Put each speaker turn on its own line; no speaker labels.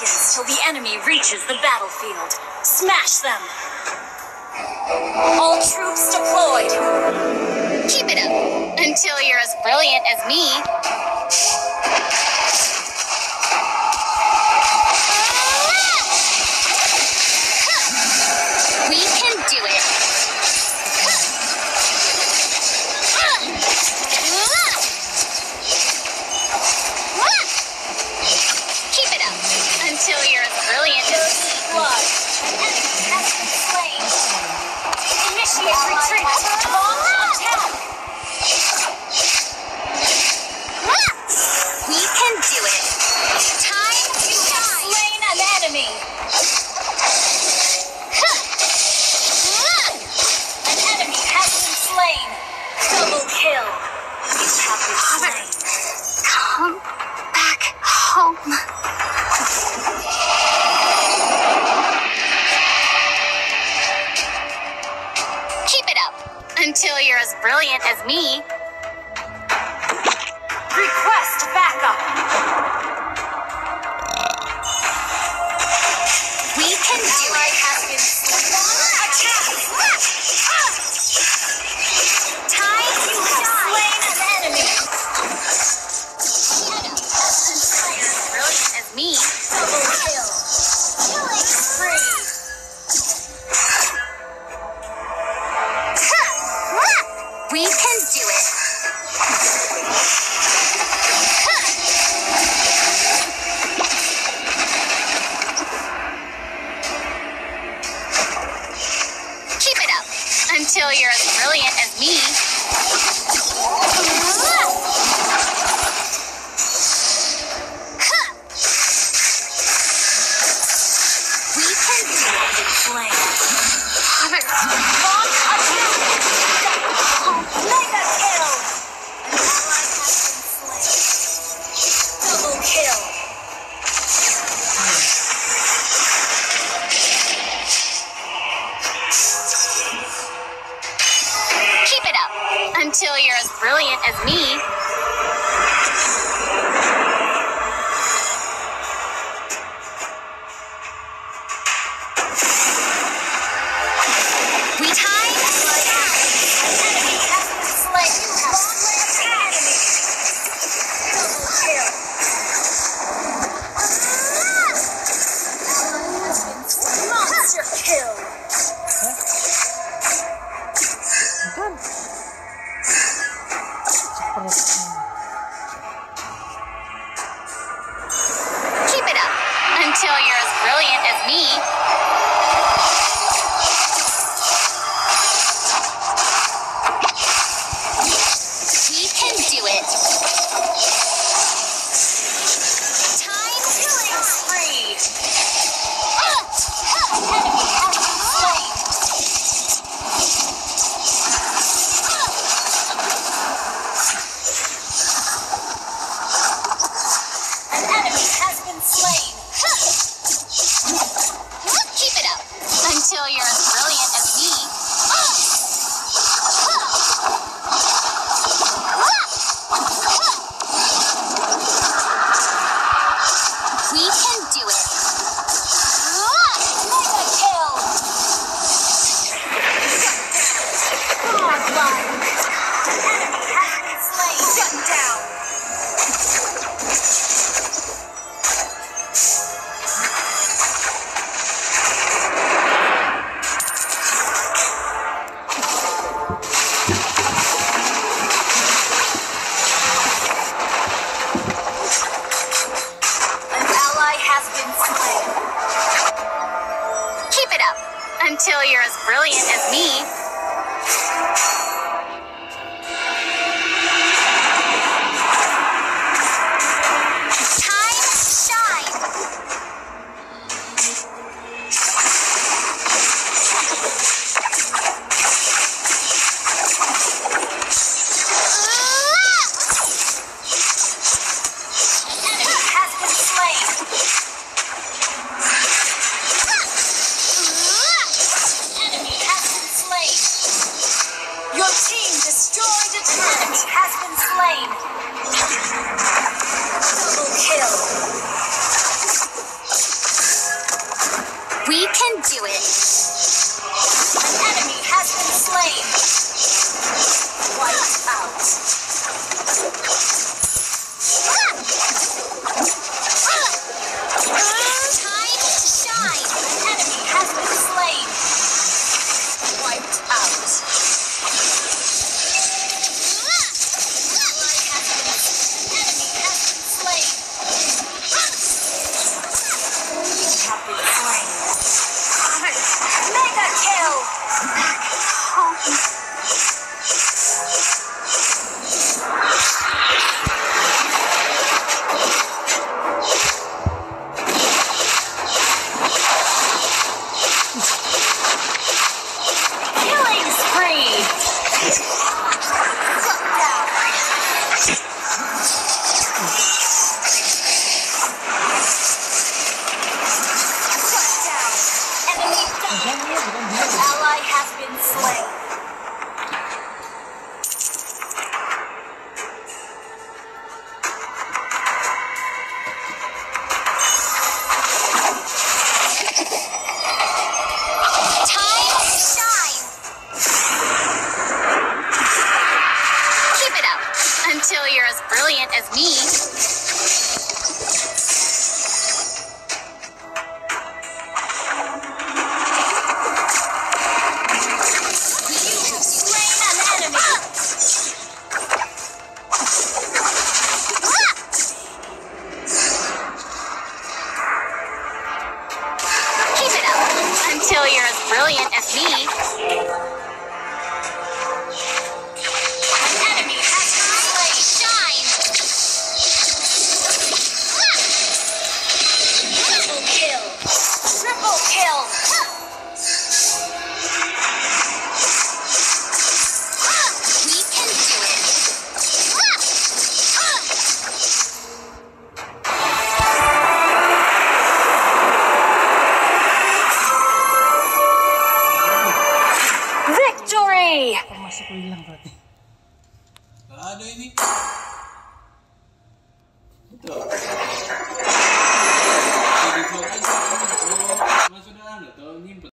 seconds till the enemy reaches the battlefield. Smash them! All troops deployed!
Keep it up until you're as brilliant as me. as me.
Request backup.
We can do it. until you're as brilliant as me. We can do build
in
flames.
Mom, attack!
Later, until you're as brilliant as me, failure you're as brilliant as me. Yeah. as me.
way. Masih ko hilang berarti.
Gak ada ini. Itu.